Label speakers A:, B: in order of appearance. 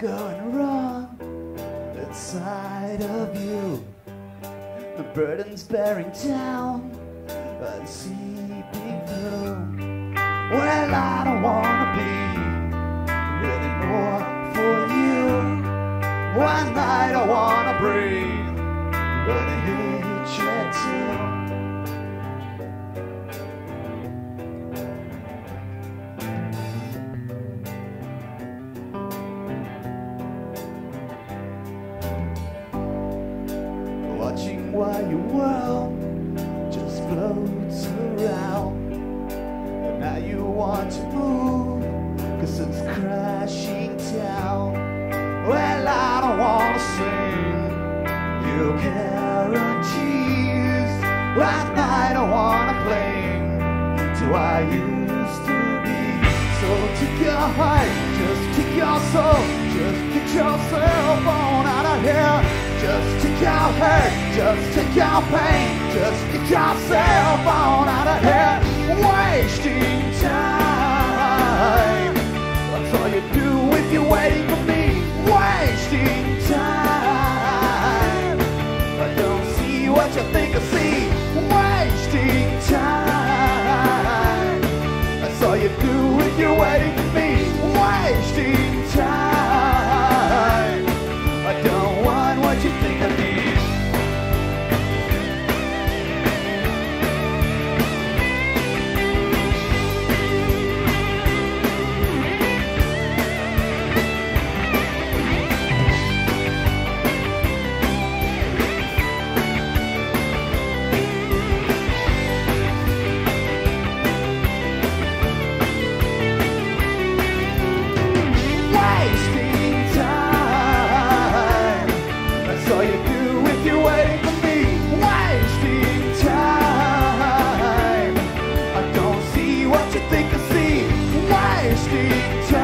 A: going wrong inside of you? The burden's bearing down and seeping through. Well, I don't wanna be anymore for you. One night I wanna breathe, but I hate you too. While your world just floats around. And now you want to move, cause it's crashing down. Well, I don't wanna sing your guarantees. Last night I don't wanna cling to I used to be. So take your heart, just take your soul, just get yourself on out of here. Just take your hurt, just take your pain, just get yourself on out of here. misty.